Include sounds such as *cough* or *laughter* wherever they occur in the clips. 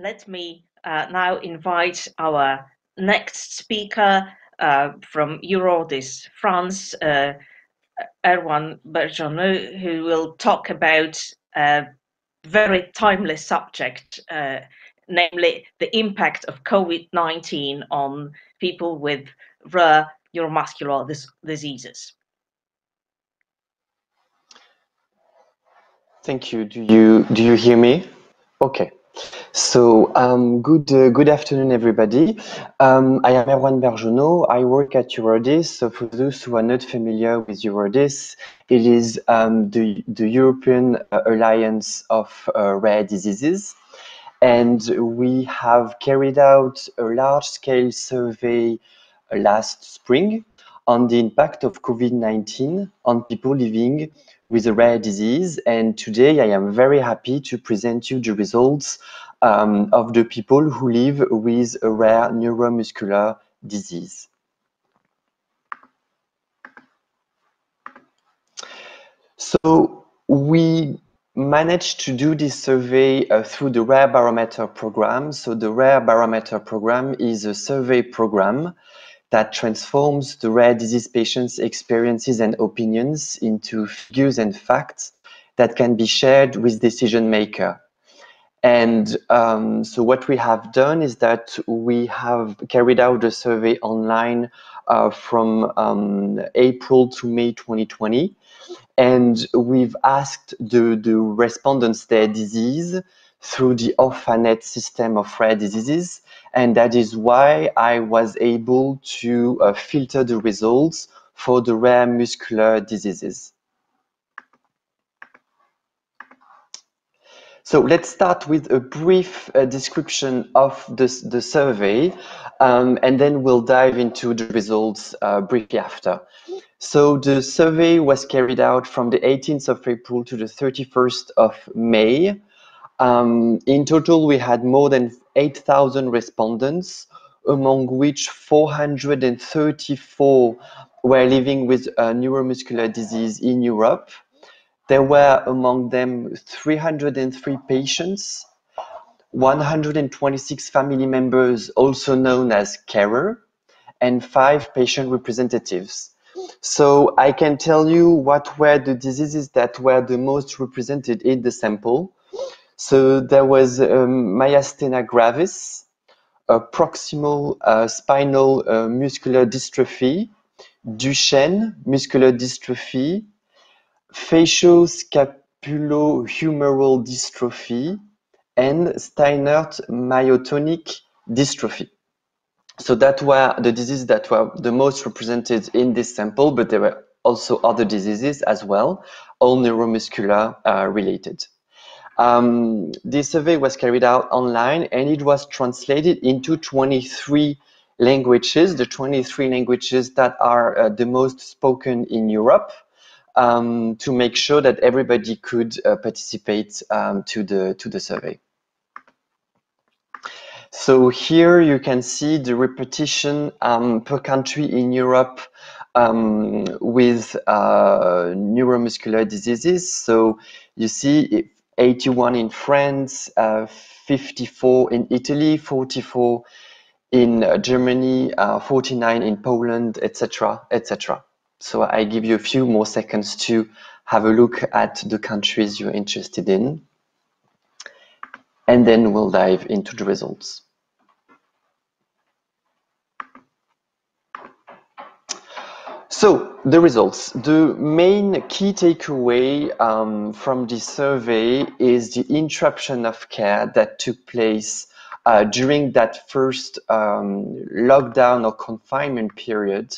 let, me uh, now invite our next speaker uh, from EURORDIS France, uh, Erwan Berjonneau, who will talk about a very timely subject, uh, namely the impact of COVID-19 on people with rare neuromuscular dis diseases. Thank you. Do you do you hear me? Okay. So um, good uh, good afternoon, everybody. Um, I am Erwan Berjonneau. I work at EURORDIS. So for those who are not familiar with EURORDIS, it is um, the the European uh, Alliance of uh, Rare Diseases, and we have carried out a large-scale survey uh, last spring on the impact of COVID-19 on people living with a rare disease. And today I am very happy to present you the results um, of the people who live with a rare neuromuscular disease. So we managed to do this survey uh, through the Rare Barometer program. So the Rare Barometer program is a survey program that transforms the rare disease patients' experiences and opinions into figures and facts that can be shared with decision maker. And um, so what we have done is that we have carried out a survey online uh, from um, April to May 2020. And we've asked the, the respondents their disease through the Orphanet system of rare diseases. And that is why I was able to uh, filter the results for the rare muscular diseases. So let's start with a brief uh, description of this, the survey, um, and then we'll dive into the results uh, briefly after. So the survey was carried out from the 18th of April to the 31st of May. Um, in total, we had more than 8,000 respondents, among which 434 were living with a neuromuscular disease in Europe. There were among them 303 patients, 126 family members, also known as carer, and five patient representatives. So I can tell you what were the diseases that were the most represented in the sample. So there was um, myasthenia gravis, a proximal uh, spinal uh, muscular dystrophy, Duchenne muscular dystrophy, facioscapulohumeral dystrophy, and Steinert myotonic dystrophy. So that were the diseases that were the most represented in this sample, but there were also other diseases as well, all neuromuscular uh, related. Um, this survey was carried out online and it was translated into 23 languages, the 23 languages that are uh, the most spoken in Europe, um, to make sure that everybody could uh, participate um, to, the, to the survey. So here you can see the repetition um, per country in Europe um, with uh, neuromuscular diseases. So you see 81 in France, uh, 54 in Italy, 44 in uh, Germany, uh, 49 in Poland, etc., etc. So I give you a few more seconds to have a look at the countries you're interested in. And then we'll dive into the results. So the results. The main key takeaway um, from this survey is the interruption of care that took place uh, during that first um, lockdown or confinement period.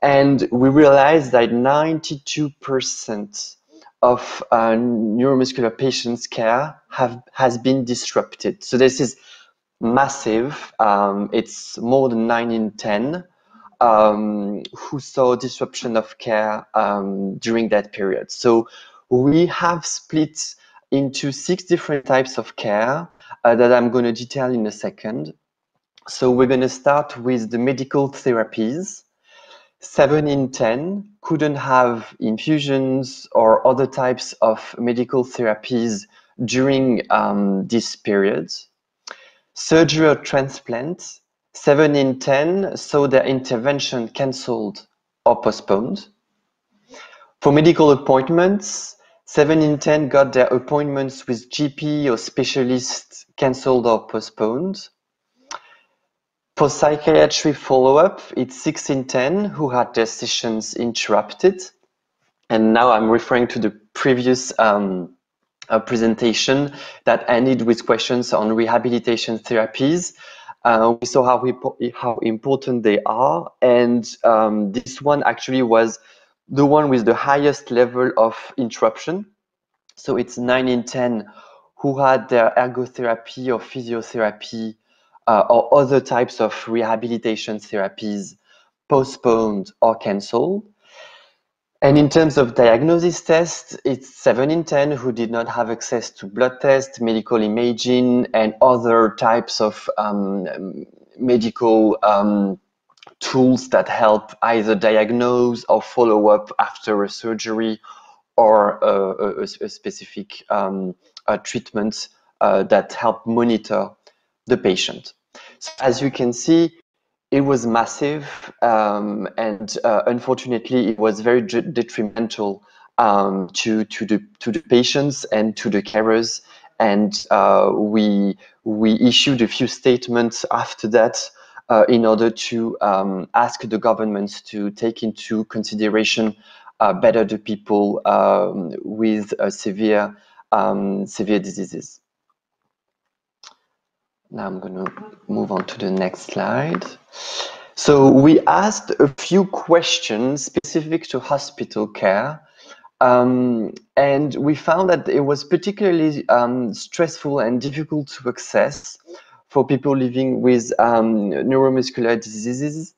And we realized that 92% of uh, neuromuscular patients' care have has been disrupted. So this is massive. Um, it's more than 9 in 10 um, who saw disruption of care um, during that period. So we have split into six different types of care uh, that I'm going to detail in a second. So we're going to start with the medical therapies. Seven in 10 couldn't have infusions or other types of medical therapies during um, this period. Surgery or transplant, 7 in 10 saw their intervention cancelled or postponed. For medical appointments, 7 in 10 got their appointments with GP or specialists cancelled or postponed. For psychiatry follow-up, it's 6 in 10 who had their sessions interrupted. And now I'm referring to the previous um, uh, presentation that ended with questions on rehabilitation therapies. Uh, we saw how, how important they are. And um, this one actually was the one with the highest level of interruption. So it's 9 in 10 who had their ergotherapy or physiotherapy uh, or other types of rehabilitation therapies postponed or cancelled. And in terms of diagnosis tests, it's 7 in 10 who did not have access to blood tests, medical imaging, and other types of um, medical um, tools that help either diagnose or follow up after a surgery or a, a, a specific um, a treatment uh, that help monitor the patient. So as you can see, it was massive um, and uh, unfortunately it was very detrimental um, to, to, the, to the patients and to the carers and uh, we, we issued a few statements after that uh, in order to um, ask the governments to take into consideration uh, better the people um, with severe um, severe diseases. Now I'm going to move on to the next slide. So we asked a few questions specific to hospital care. Um, and we found that it was particularly um, stressful and difficult to access for people living with um, neuromuscular diseases.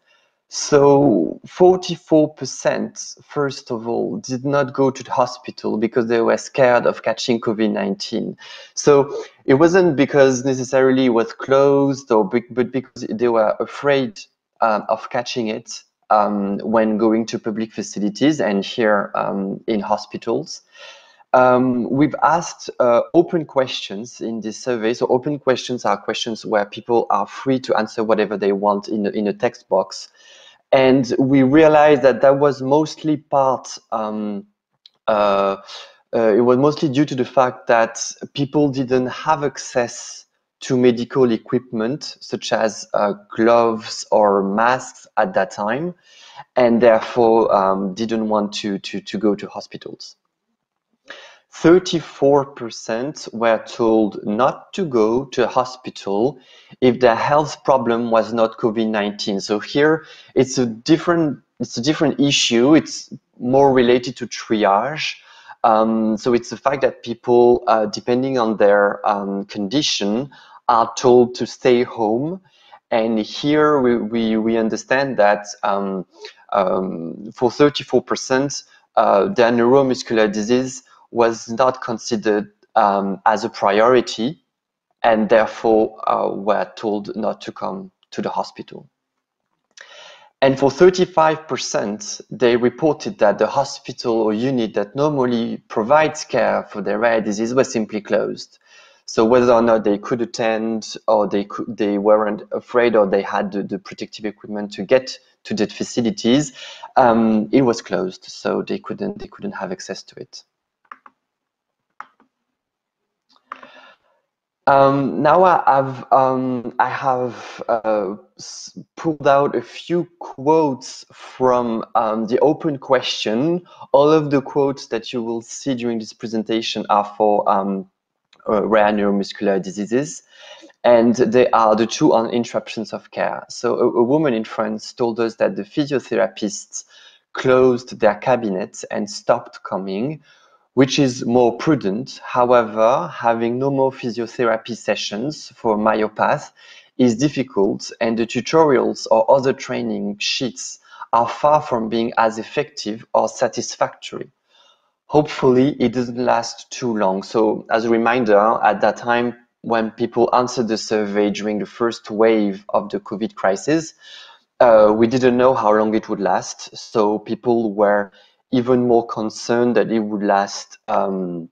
So 44%, first of all, did not go to the hospital because they were scared of catching COVID-19. So it wasn't because necessarily it was closed, or but because they were afraid um, of catching it um, when going to public facilities and here um, in hospitals. Um, we've asked uh, open questions in this survey. So open questions are questions where people are free to answer whatever they want in in a text box. And we realized that that was mostly part, um, uh, uh, it was mostly due to the fact that people didn't have access to medical equipment such as uh, gloves or masks at that time and therefore um, didn't want to, to, to go to hospitals. 34% were told not to go to hospital if their health problem was not COVID-19. So here it's a different it's a different issue. It's more related to triage. Um, so it's the fact that people, uh, depending on their um, condition, are told to stay home. And here we, we, we understand that um, um for 34%, uh, their neuromuscular disease was not considered um, as a priority and therefore uh, were told not to come to the hospital. And for 35%, they reported that the hospital or unit that normally provides care for their rare disease was simply closed. So whether or not they could attend or they could, they weren't afraid or they had the, the protective equipment to get to the facilities, um, it was closed. So they couldn't, they couldn't have access to it. Um, now I have um, I have uh, pulled out a few quotes from um, the open question. All of the quotes that you will see during this presentation are for um, uh, rare neuromuscular diseases, and they are the two on interruptions of care. So a, a woman in France told us that the physiotherapists closed their cabinets and stopped coming which is more prudent. However, having no more physiotherapy sessions for myopath is difficult and the tutorials or other training sheets are far from being as effective or satisfactory. Hopefully, it doesn't last too long. So as a reminder, at that time, when people answered the survey during the first wave of the COVID crisis, uh, we didn't know how long it would last. So people were even more concerned that it would last um,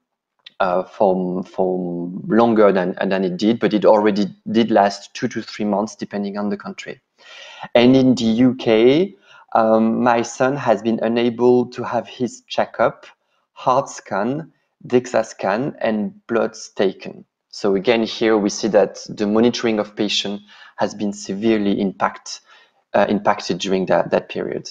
uh, for, for longer than, than it did, but it already did last two to three months, depending on the country. And in the UK, um, my son has been unable to have his checkup, heart scan, DEXA scan, and bloods taken. So again, here we see that the monitoring of patient has been severely impact, uh, impacted during that, that period.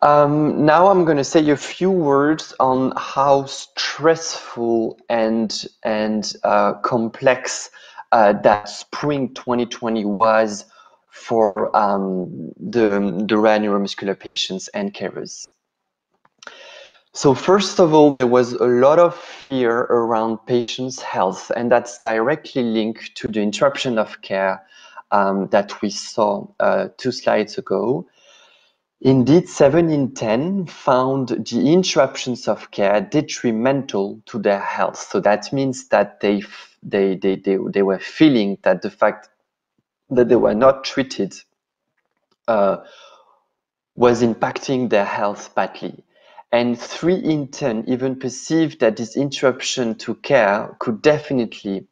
Um, now I'm going to say a few words on how stressful and and uh, complex uh, that spring 2020 was for um, the, the rare neuromuscular patients and carers. So first of all, there was a lot of fear around patients' health, and that's directly linked to the interruption of care um, that we saw uh, two slides ago. Indeed, 7 in 10 found the interruptions of care detrimental to their health. So that means that they, they, they, they, they were feeling that the fact that they were not treated uh, was impacting their health badly. And 3 in 10 even perceived that this interruption to care could definitely,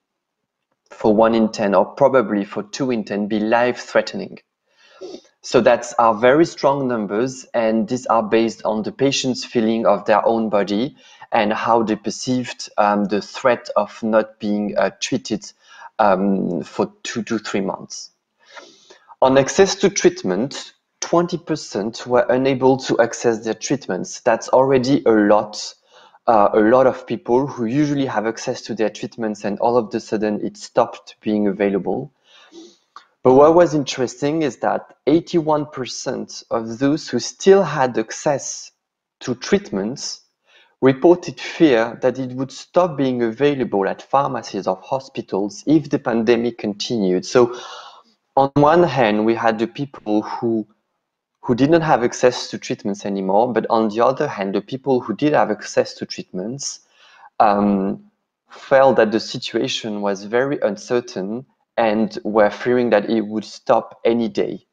for 1 in 10 or probably for 2 in 10, be life threatening. So that's are very strong numbers, and these are based on the patient's feeling of their own body and how they perceived um, the threat of not being uh, treated um, for two to three months. On access to treatment, 20% were unable to access their treatments. That's already a lot. Uh, a lot of people who usually have access to their treatments and all of a sudden it stopped being available. But what was interesting is that 81% of those who still had access to treatments reported fear that it would stop being available at pharmacies or hospitals if the pandemic continued. So on one hand, we had the people who who didn't have access to treatments anymore, but on the other hand, the people who did have access to treatments um, felt that the situation was very uncertain and we were fearing that it would stop any day.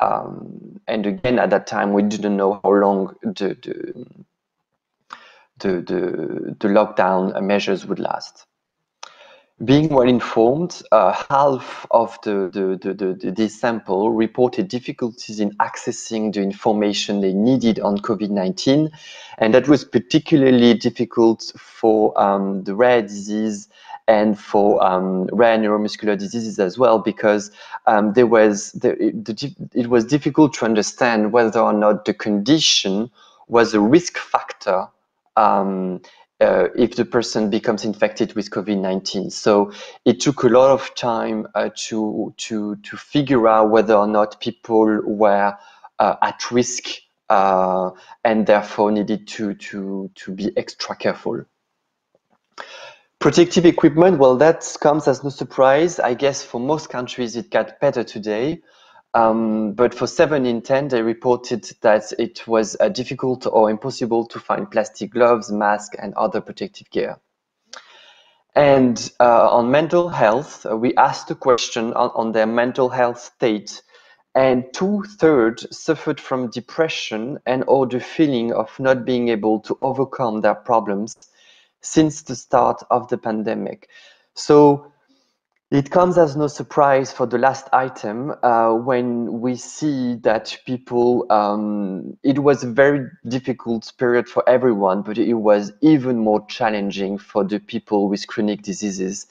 Um, and again, at that time, we didn't know how long the, the, the, the, the lockdown measures would last. Being well informed, uh, half of the, the, the, the, the, sample reported difficulties in accessing the information they needed on COVID-19. And that was particularly difficult for um, the rare disease and for um, rare neuromuscular diseases as well, because um, there was the, the, it was difficult to understand whether or not the condition was a risk factor um, uh, if the person becomes infected with COVID-19. So it took a lot of time uh, to to to figure out whether or not people were uh, at risk uh, and therefore needed to to to be extra careful. Protective equipment, well, that comes as no surprise. I guess for most countries, it got better today. Um, but for 7 in 10, they reported that it was uh, difficult or impossible to find plastic gloves, masks, and other protective gear. And uh, on mental health, uh, we asked a question on, on their mental health state, and two-thirds suffered from depression and or the feeling of not being able to overcome their problems since the start of the pandemic. So it comes as no surprise for the last item uh, when we see that people, um, it was a very difficult period for everyone, but it was even more challenging for the people with chronic diseases.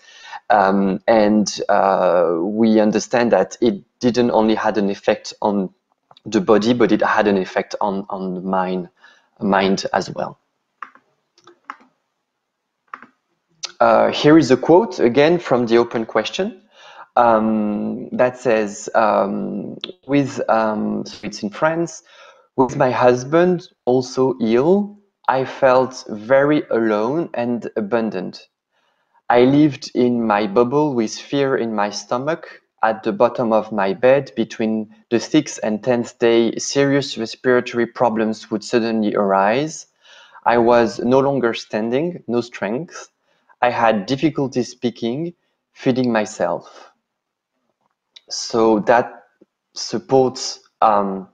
Um, and uh, we understand that it didn't only had an effect on the body, but it had an effect on, on the mind, mind as well. Uh, here is a quote again from the open question um, that says, um, with, um, so it's in France, with my husband also ill, I felt very alone and abandoned. I lived in my bubble with fear in my stomach. At the bottom of my bed, between the sixth and tenth day, serious respiratory problems would suddenly arise. I was no longer standing, no strength. I had difficulty speaking, feeding myself. So that supports um,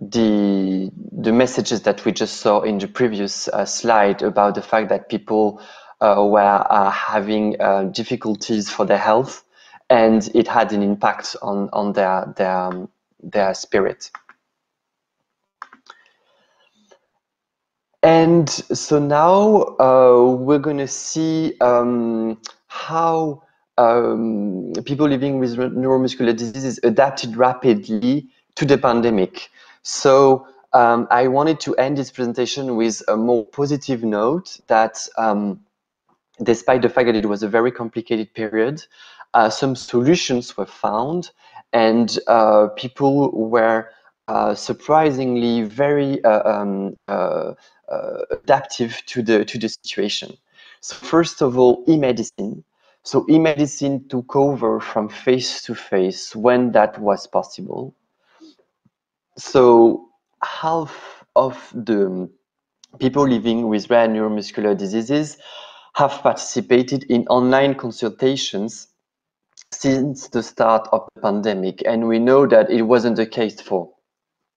the the messages that we just saw in the previous uh, slide about the fact that people uh, were uh, having uh, difficulties for their health, and it had an impact on on their their um, their spirit. And so now uh, we're going to see um, how um, people living with neuromuscular diseases adapted rapidly to the pandemic. So um, I wanted to end this presentation with a more positive note that um, despite the fact that it was a very complicated period, uh, some solutions were found and uh, people were uh, surprisingly very uh, um, uh, Uh, adaptive to the to the situation. So first of all, e-medicine. So e-medicine took over from face to face when that was possible. So half of the people living with rare neuromuscular diseases have participated in online consultations since the start of the pandemic. And we know that it wasn't the case for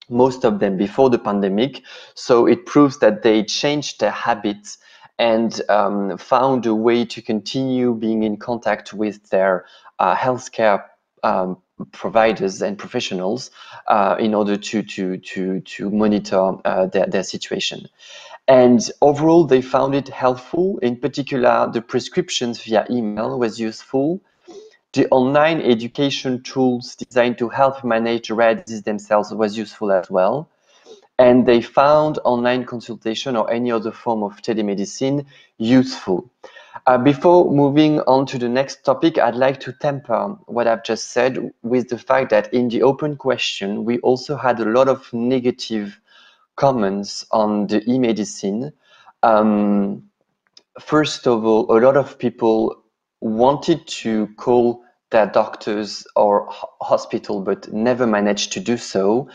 most of them before the pandemic. So it proves that they changed their habits and um, found a way to continue being in contact with their uh, healthcare um, providers and professionals uh, in order to to to to monitor uh, their, their situation. And overall, they found it helpful. In particular, the prescriptions via email was useful the online education tools designed to help manage rare disease themselves was useful as well. And they found online consultation or any other form of telemedicine useful. Uh, before moving on to the next topic, I'd like to temper what I've just said with the fact that in the open question, we also had a lot of negative comments on the e-medicine. Um, first of all, a lot of people wanted to call their doctors or hospital, but never managed to do so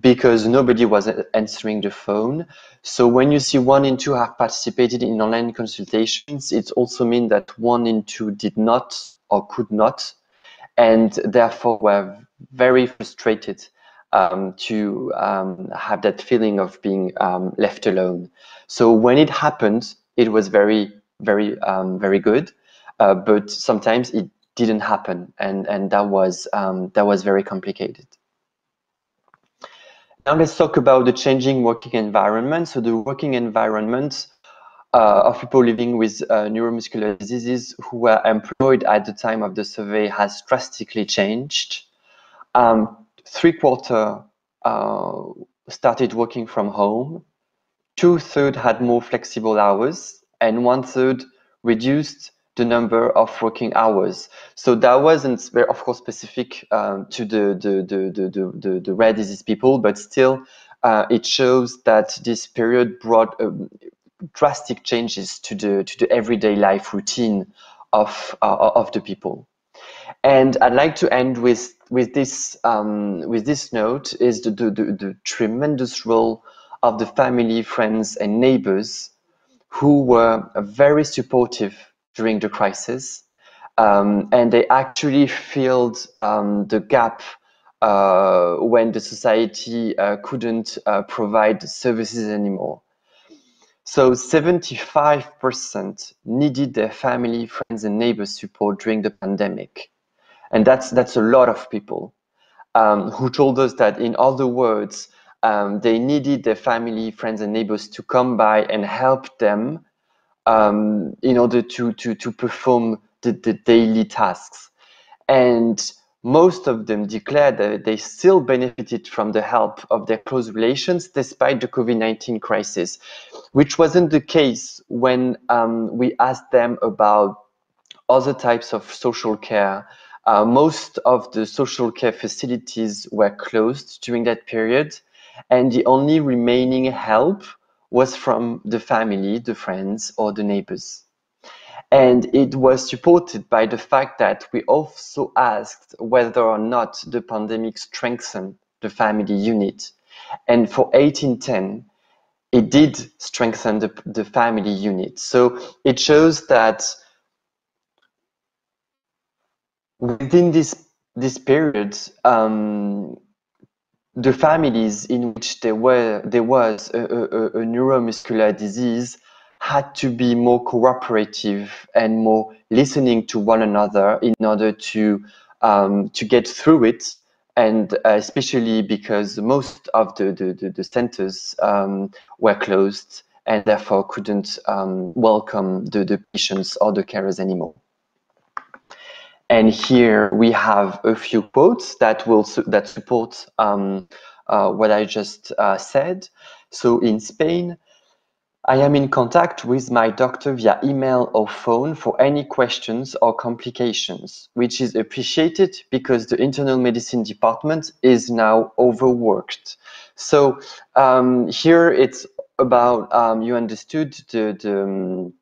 because nobody was answering the phone. So when you see one in two have participated in online consultations, it also means that one in two did not or could not, and therefore were very frustrated um, to um, have that feeling of being um, left alone. So when it happened, it was very, very, um, very good. Uh, but sometimes it didn't happen, and and that was um, that was very complicated. Now let's talk about the changing working environment. So the working environment uh, of people living with uh, neuromuscular diseases who were employed at the time of the survey has drastically changed. Um, three quarter uh, started working from home. Two third had more flexible hours, and one third reduced the number of working hours. So that wasn't very, of course, specific um, to the the, the, the, the, the rare disease people, but still, uh, it shows that this period brought um, drastic changes to the to the everyday life routine of uh, of the people. And I'd like to end with with this um, with this note is the, the, the, the tremendous role of the family, friends, and neighbors who were very supportive during the crisis. Um, and they actually filled um, the gap uh, when the society uh, couldn't uh, provide services anymore. So 75% needed their family, friends, and neighbors support during the pandemic. And that's, that's a lot of people um, who told us that, in other words, um, they needed their family, friends, and neighbors to come by and help them um, in order to, to, to perform the, the daily tasks. And most of them declared that they still benefited from the help of their close relations despite the COVID 19 crisis, which wasn't the case when um, we asked them about other types of social care. Uh, most of the social care facilities were closed during that period, and the only remaining help was from the family, the friends, or the neighbors. And it was supported by the fact that we also asked whether or not the pandemic strengthened the family unit. And for 1810, it did strengthen the, the family unit. So it shows that within this this period, um, the families in which there were there was a, a, a neuromuscular disease had to be more cooperative and more listening to one another in order to um, to get through it and especially because most of the, the, the centers um, were closed and therefore couldn't um, welcome the, the patients or the carers anymore. And here we have a few quotes that will su that support um, uh, what I just uh, said. So in Spain, I am in contact with my doctor via email or phone for any questions or complications, which is appreciated because the internal medicine department is now overworked. So um, here it's about, um, you understood the, the, um,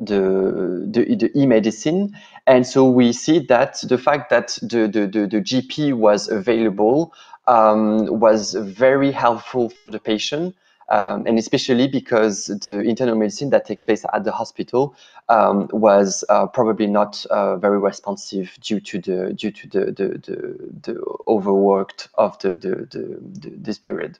the, the, the e-medicine. And so we see that the fact that the, the, the, the GP was available um, was very helpful for the patient um, and especially because the internal medicine that takes place at the hospital um, was uh, probably not uh, very responsive due to the due to the the, the, the overworked of the, the, the, this period.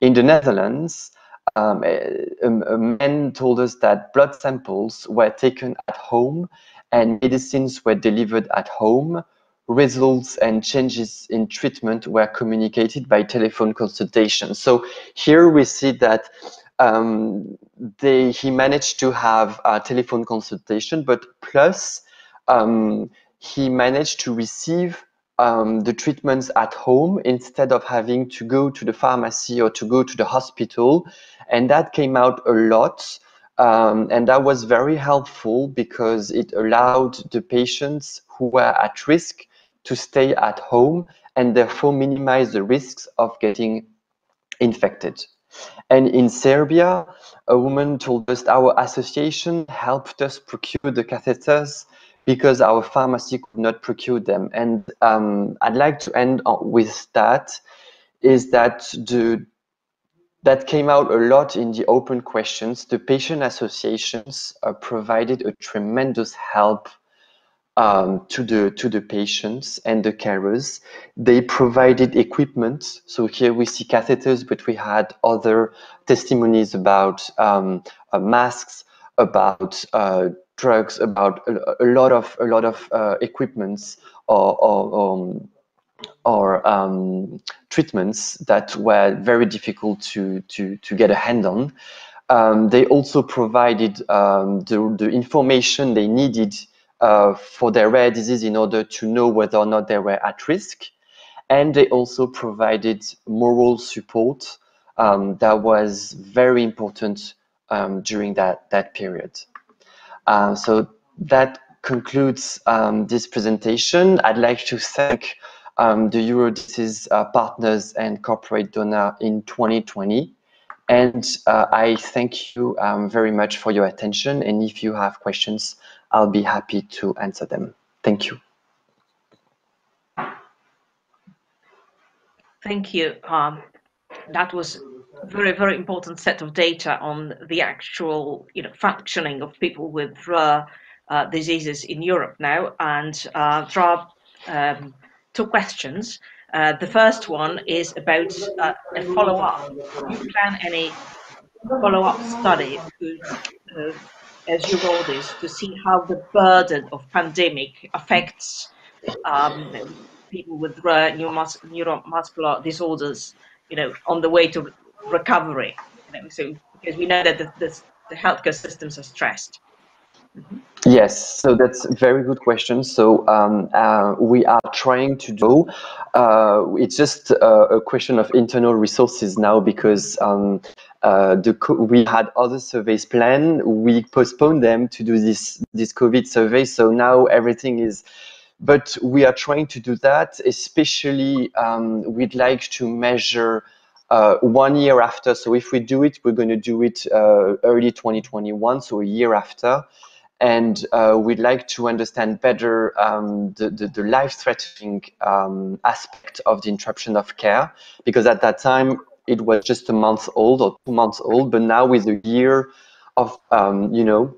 In the Netherlands, um, a, a man told us that blood samples were taken at home and medicines were delivered at home results and changes in treatment were communicated by telephone consultation. So here we see that um, they, he managed to have a telephone consultation, but plus um, he managed to receive um, the treatments at home instead of having to go to the pharmacy or to go to the hospital. And that came out a lot. Um, and that was very helpful because it allowed the patients who were at risk to stay at home and therefore minimize the risks of getting infected. And in Serbia, a woman told us our association helped us procure the catheters because our pharmacy could not procure them. And um, I'd like to end with that, is that the that came out a lot in the open questions. The patient associations uh, provided a tremendous help um, to the to the patients and the carers. They provided equipment. So here we see catheters, but we had other testimonies about um, uh, masks, about uh, drugs, about a, a, lot of a lot of uh, equipments or, or um, or um, treatments that were very difficult to to to get a hand on. Um, they also provided um, the, the information they needed uh, for their rare disease in order to know whether or not they were at risk. And they also provided moral support um, that was very important um, during that, that period. Uh, so that concludes um, this presentation. I'd like to thank um, the EURORDIS uh, partners and corporate donor in 2020. And uh, I thank you um, very much for your attention. And if you have questions, I'll be happy to answer them. Thank you. Thank you. Um, that was very, very important set of data on the actual, you know, functioning of people with rare uh, diseases in Europe now. And uh, there are um, two questions. Uh, the first one is about uh, a follow-up. Do you plan any follow-up study to, uh, as you roll this to see how the burden of pandemic affects um, people with rare neuromuscular disorders, you know, on the way to recovery. So because we know that the, the, the healthcare systems are stressed. Mm -hmm. Yes, so that's a very good question. So um, uh, we are trying to do. Uh, it's just uh, a question of internal resources now because um, uh, the we had other surveys planned. We postponed them to do this this COVID survey. So now everything is. But we are trying to do that. Especially, um, we'd like to measure. Uh, one year after, so if we do it, we're going to do it uh, early 2021, so a year after. And uh, we'd like to understand better um, the, the, the life-threatening um, aspect of the interruption of care, because at that time it was just a month old or two months old, but now with a year of, um, you know,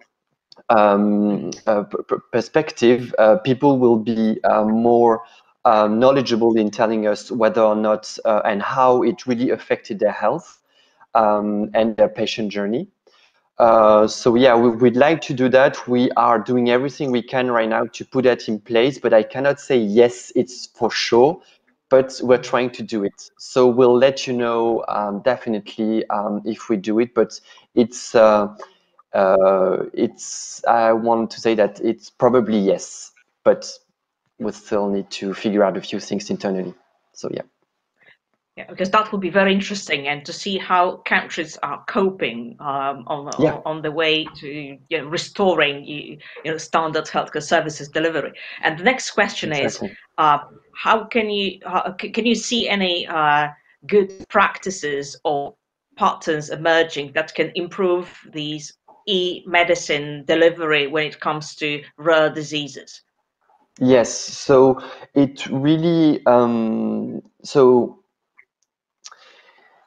um, uh, perspective, uh, people will be uh, more um, knowledgeable in telling us whether or not uh, and how it really affected their health um, and their patient journey. Uh, so yeah, we, would like to do that. We are doing everything we can right now to put that in place, but I cannot say yes, it's for sure, but we're trying to do it. So we'll let you know um, definitely um, if we do it, but it's, uh, uh, it's, I want to say that it's probably yes, but we still need to figure out a few things internally. So yeah. Yeah, because that would be very interesting, and to see how countries are coping um, on yeah. on the way to you know, restoring you know standard healthcare services delivery. And the next question exactly. is, uh, how can you uh, can you see any uh, good practices or patterns emerging that can improve these e-medicine delivery when it comes to rare diseases? Yes, so it really um, so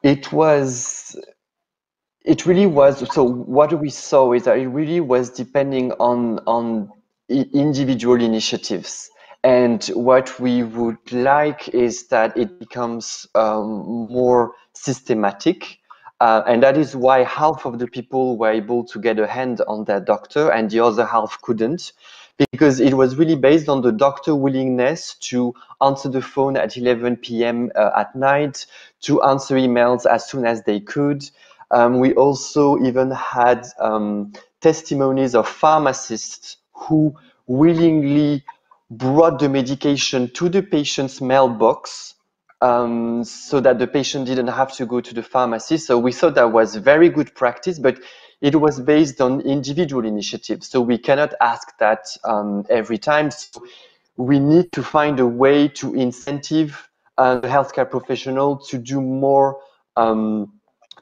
it was it really was so what we saw is that it really was depending on on individual initiatives. And what we would like is that it becomes um, more systematic uh, and that is why half of the people were able to get a hand on their doctor and the other half couldn't because it was really based on the doctor willingness to answer the phone at 11 p.m. Uh, at night, to answer emails as soon as they could. Um, we also even had um, testimonies of pharmacists who willingly brought the medication to the patient's mailbox um, so that the patient didn't have to go to the pharmacy. So we thought that was very good practice, but it was based on individual initiatives. So we cannot ask that um, every time. So we need to find a way to incentive uh, the healthcare professional to do more um,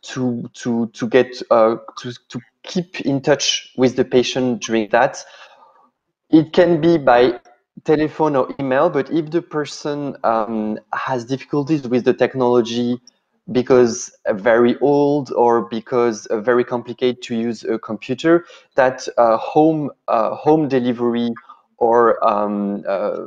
to to to get uh, to to keep in touch with the patient during that. It can be by telephone or email, but if the person um, has difficulties with the technology because very old or because very complicated to use a computer, that uh, home uh, home delivery or um, uh,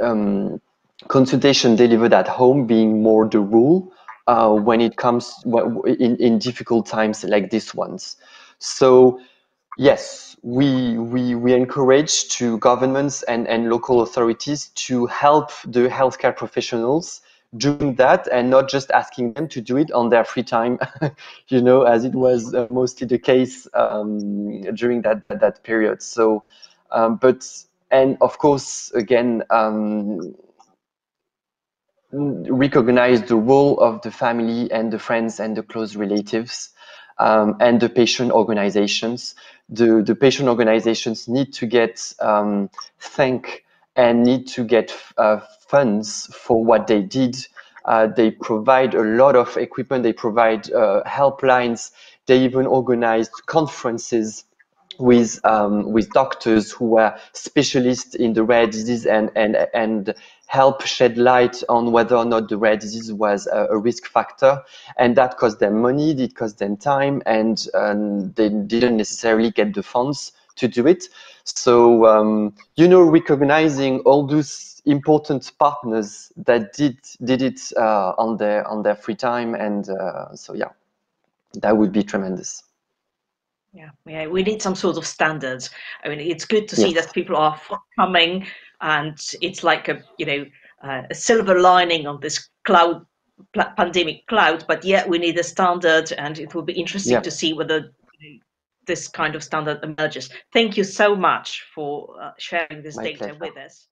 um, consultation delivered at home being more the rule uh, when it comes in, in difficult times like this ones. So yes, we, we, we encourage to governments and, and local authorities to help the healthcare professionals doing that and not just asking them to do it on their free time, *laughs* you know, as it was uh, mostly the case um, during that that period. So, um, but and of course, again, um, recognize the role of the family and the friends and the close relatives um, and the patient organizations. The the patient organizations need to get um, thank and need to get uh, funds for what they did. Uh, they provide a lot of equipment. They provide uh, helplines. They even organized conferences with um, with doctors who were specialists in the rare disease and and and help shed light on whether or not the rare disease was a, a risk factor, and that cost them money, it cost them time, and um, they didn't necessarily get the funds to do it. So um, you know, recognizing all those important partners that did did it uh, on their on their free time, and uh, so yeah, that would be tremendous. Yeah, yeah, we need some sort of standards. I mean, it's good to see yes. that people are coming, and it's like a you know uh, a silver lining on this cloud pandemic cloud. But yet we need a standard, and it will be interesting yeah. to see whether this kind of standard emerges. Thank you so much for uh, sharing this My data pleasure. with us.